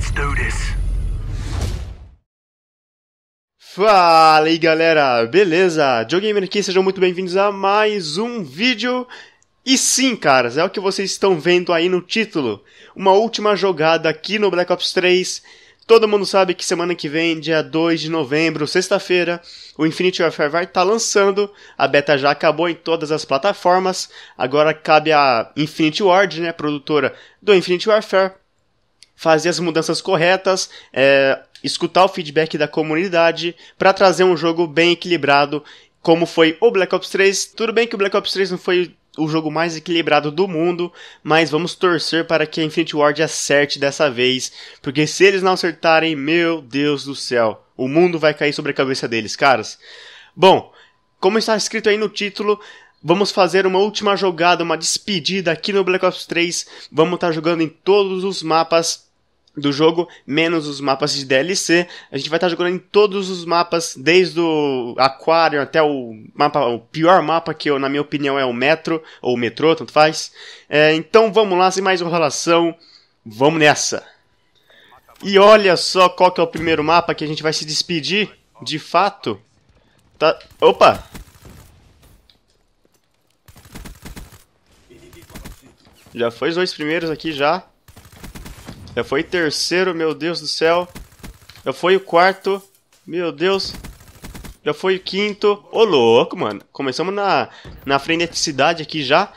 Let's do this. Fala aí galera, beleza? Joe Gamer aqui, sejam muito bem-vindos a mais um vídeo. E sim, caras, é o que vocês estão vendo aí no título. Uma última jogada aqui no Black Ops 3. Todo mundo sabe que semana que vem, dia 2 de novembro, sexta-feira, o Infinity Warfare vai estar tá lançando. A beta já acabou em todas as plataformas. Agora cabe a Infinity Ward, né, produtora do Infinity Warfare, fazer as mudanças corretas, é, escutar o feedback da comunidade para trazer um jogo bem equilibrado, como foi o Black Ops 3. Tudo bem que o Black Ops 3 não foi o jogo mais equilibrado do mundo, mas vamos torcer para que a Infinity Ward acerte dessa vez, porque se eles não acertarem, meu Deus do céu, o mundo vai cair sobre a cabeça deles, caras. Bom, como está escrito aí no título, Vamos fazer uma última jogada, uma despedida aqui no Black Ops 3. Vamos estar jogando em todos os mapas do jogo, menos os mapas de DLC. A gente vai estar jogando em todos os mapas, desde o Aquarium até o mapa, o pior mapa que eu, na minha opinião é o Metro, ou o Metrô, tanto faz. É, então vamos lá, sem mais enrolação, vamos nessa. E olha só qual que é o primeiro mapa que a gente vai se despedir, de fato. Tá... Opa! Já foi os dois primeiros aqui já. Já foi terceiro, meu Deus do céu. Já foi o quarto. Meu Deus. Já foi o quinto. Ô, louco, mano. Começamos na, na freneticidade aqui já.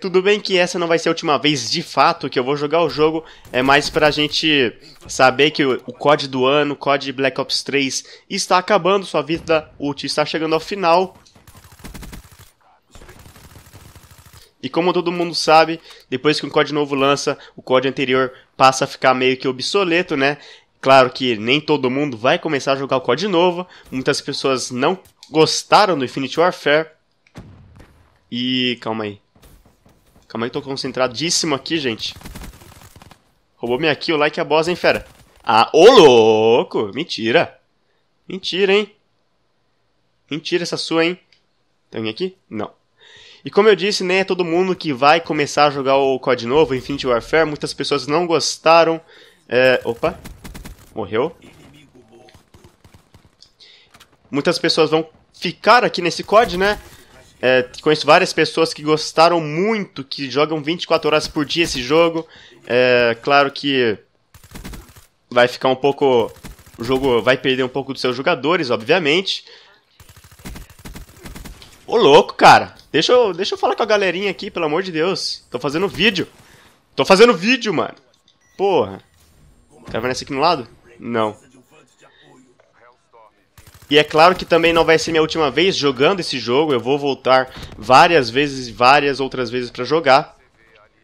Tudo bem que essa não vai ser a última vez de fato que eu vou jogar o jogo, é mais pra gente saber que o, o COD do ano, o COD Black Ops 3 está acabando, sua vida útil está chegando ao final. E como todo mundo sabe, depois que um código novo lança, o código anterior passa a ficar meio que obsoleto, né? Claro que nem todo mundo vai começar a jogar o código novo. Muitas pessoas não gostaram do Infinity Warfare. E calma aí. Calma aí, tô concentradíssimo aqui, gente. Roubou minha kill, like a boss, hein, fera? Ah, ô louco! Mentira! Mentira, hein? Mentira essa sua, hein? Tem alguém aqui? Não. E como eu disse, nem é todo mundo que vai começar a jogar o COD novo, Infinity Warfare. Muitas pessoas não gostaram. É... Opa, morreu. Muitas pessoas vão ficar aqui nesse COD, né? É, conheço várias pessoas que gostaram muito, que jogam 24 horas por dia esse jogo. É, claro que vai ficar um pouco. O jogo vai perder um pouco dos seus jogadores, obviamente. Ô louco, cara! Deixa eu, deixa eu falar com a galerinha aqui, pelo amor de Deus. Tô fazendo vídeo. Tô fazendo vídeo, mano. Porra. Nessa aqui no lado? Não. E é claro que também não vai ser minha última vez jogando esse jogo. Eu vou voltar várias vezes várias outras vezes para jogar.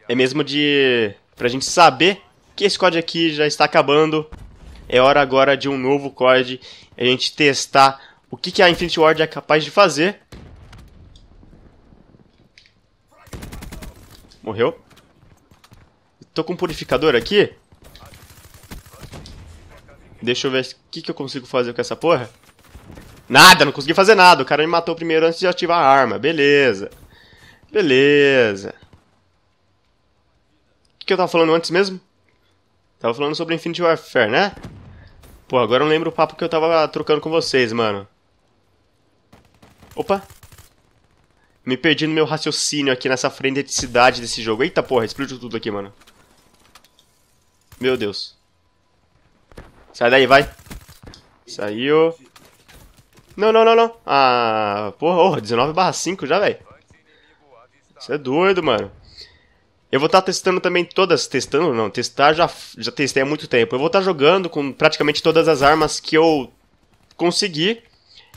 É mesmo de... Pra gente saber que esse código aqui já está acabando. É hora agora de um novo código. A gente testar o que, que a Infinity Ward é capaz de fazer. Morreu. Tô com um purificador aqui. Deixa eu ver o que, que eu consigo fazer com essa porra. Nada, não consegui fazer nada. O cara me matou primeiro antes de ativar a arma. Beleza. Beleza. O que, que eu tava falando antes mesmo? Tava falando sobre Infinity Warfare, né? Pô, agora eu não lembro o papo que eu tava trocando com vocês, mano. Opa. Me perdi no meu raciocínio aqui nessa freneticidade desse jogo. Eita porra, explodiu tudo aqui, mano. Meu Deus. Sai daí, vai. Saiu. Não, não, não, não. Ah, porra, oh, 19 barra 5 já, velho. Você é doido, mano. Eu vou estar tá testando também todas, testando não, testar já, já testei há muito tempo. Eu vou estar tá jogando com praticamente todas as armas que eu conseguir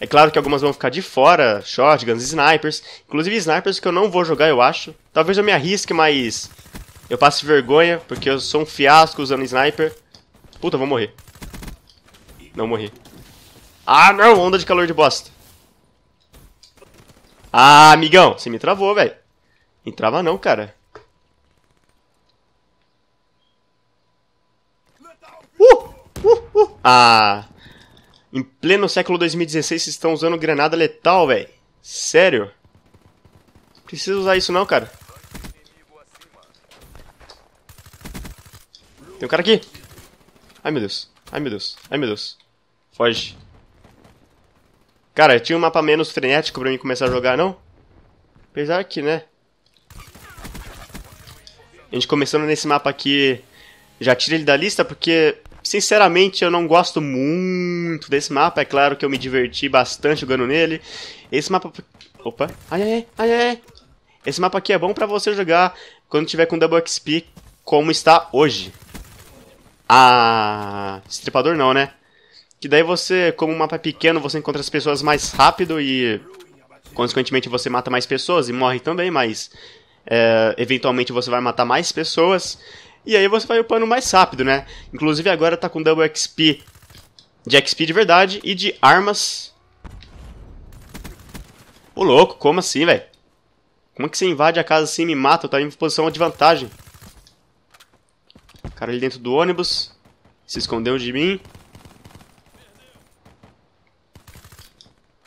é claro que algumas vão ficar de fora, shotguns, snipers. Inclusive snipers que eu não vou jogar, eu acho. Talvez eu me arrisque, mas eu passe vergonha, porque eu sou um fiasco usando sniper. Puta, vou morrer. Não morri. Ah, não! Onda de calor de bosta. Ah, amigão, você me travou, velho. Me trava não, cara. Uh! Uh! Uh! Ah... Em pleno século 2016 vocês estão usando granada letal, velho. Sério? Não precisa usar isso não, cara. Tem um cara aqui. Ai meu Deus. Ai meu Deus. Ai meu Deus. Foge. Cara, tinha um mapa menos frenético pra mim começar a jogar, não? Apesar que, né? A gente começando nesse mapa aqui, já tira ele da lista porque, sinceramente, eu não gosto muito desse mapa. É claro que eu me diverti bastante jogando nele. Esse mapa... Opa. Ai, ai, ai, ai. Esse mapa aqui é bom pra você jogar quando tiver com Double XP, como está hoje. Ah... Estripador não, né? Que daí você, como o mapa é pequeno, você encontra as pessoas mais rápido e... Consequentemente você mata mais pessoas e morre também, mas é, eventualmente você vai matar mais pessoas. E aí você vai upando mais rápido, né? Inclusive agora tá com Double XP. De XP de verdade e de armas. Ô louco, como assim, velho? Como é que você invade a casa assim e me mata? Eu tô em posição de vantagem. O cara ali dentro do ônibus. Se escondeu de mim.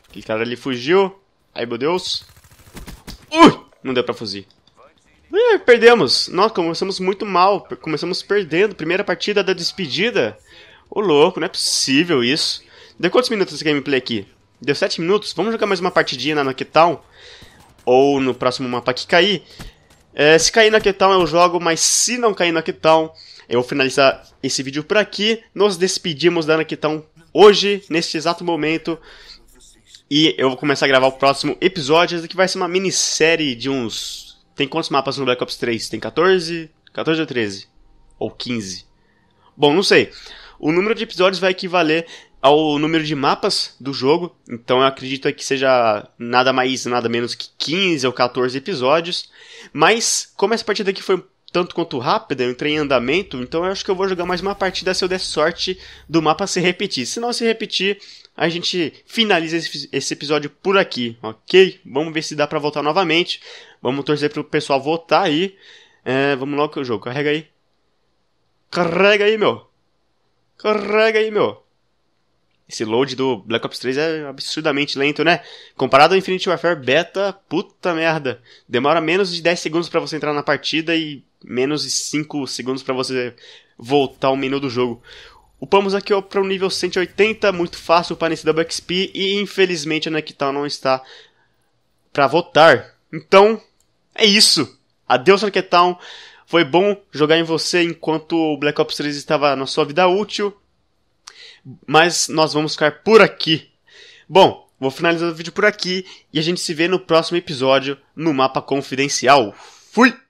Aquele cara ali fugiu. Ai, meu Deus. Ui! Não deu pra fugir. É, perdemos. Nós começamos muito mal. Começamos perdendo. Primeira partida da despedida. Ô louco, não é possível isso. Deu quantos minutos esse gameplay aqui? Deu 7 minutos? Vamos jogar mais uma partidinha na Knockdown? Ou no próximo mapa que cair? É, se cair na Knockdown eu jogo, mas se não cair na Knockdown, eu vou finalizar esse vídeo por aqui. Nos despedimos da Knockdown hoje, neste exato momento. E eu vou começar a gravar o próximo episódio, que vai ser uma minissérie de uns tem quantos mapas no Black Ops 3? Tem 14? 14 ou 13? Ou 15? Bom, não sei. O número de episódios vai equivaler ao número de mapas do jogo, então eu acredito que seja nada mais, nada menos que 15 ou 14 episódios. Mas, como essa partida aqui foi tanto quanto rápida, eu entrei em andamento, então eu acho que eu vou jogar mais uma partida se eu der sorte do mapa se repetir. Se não se repetir, a gente finaliza esse, episódio por aqui, ok? Vamos ver se dá pra voltar novamente. Vamos torcer pro pessoal votar aí. É, vamos logo que o jogo. Carrega aí. Carrega aí, meu. Carrega aí, meu. Esse load do Black Ops 3 é absurdamente lento, né? Comparado ao Infinity Warfare Beta, puta merda. Demora menos de 10 segundos para você entrar na partida e menos de 5 segundos para você voltar ao menu do jogo. Upamos aqui para o nível 180, muito fácil para esse Double XP e infelizmente a Nectal não está para votar. Então, é isso. Adeus, Town. Foi bom jogar em você enquanto o Black Ops 3 estava na sua vida útil. Mas nós vamos ficar por aqui. Bom, vou finalizar o vídeo por aqui e a gente se vê no próximo episódio no mapa confidencial. Fui!